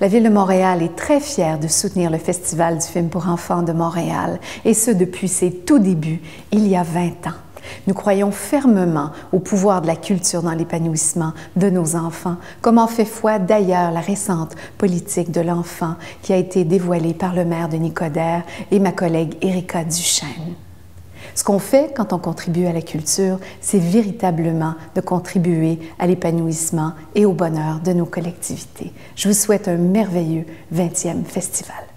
La Ville de Montréal est très fière de soutenir le Festival du film pour enfants de Montréal, et ce depuis ses tout débuts, il y a 20 ans. Nous croyons fermement au pouvoir de la culture dans l'épanouissement de nos enfants, comme en fait foi d'ailleurs la récente politique de l'enfant qui a été dévoilée par le maire de Nicodère et ma collègue Erika Duchesne. Ce qu'on fait quand on contribue à la culture, c'est véritablement de contribuer à l'épanouissement et au bonheur de nos collectivités. Je vous souhaite un merveilleux 20e festival.